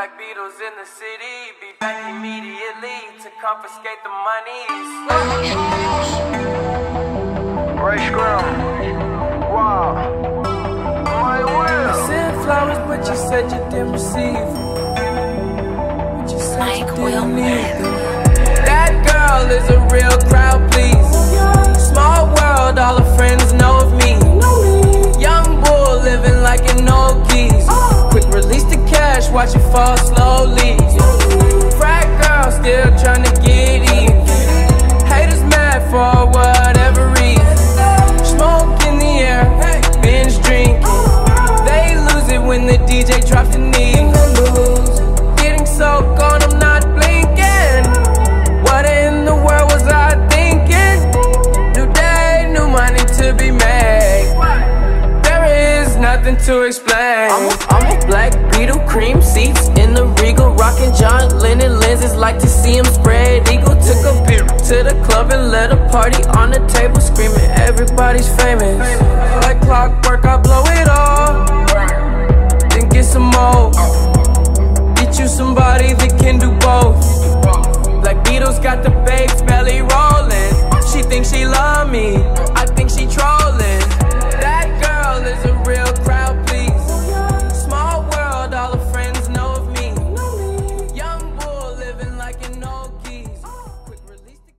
Black Beatles in the city, be back immediately to confiscate the monies. Ray Scrum. Wow. My will. Sent flowers, but you said you didn't receive. But you said Mike you didn't Will. need them. That girl is a real crowd, drops the knee. Getting so gone, I'm not blinking. What in the world was I thinking? New day, new money to be made. There is nothing to explain. I'm a, I'm a black beetle, cream seats in the regal, rocking John Lennon lenses. Like to see him spread eagle. Took a beer to the club and let a party on the table, screaming everybody's famous. Somebody that can do both. Black Beatles got the babes,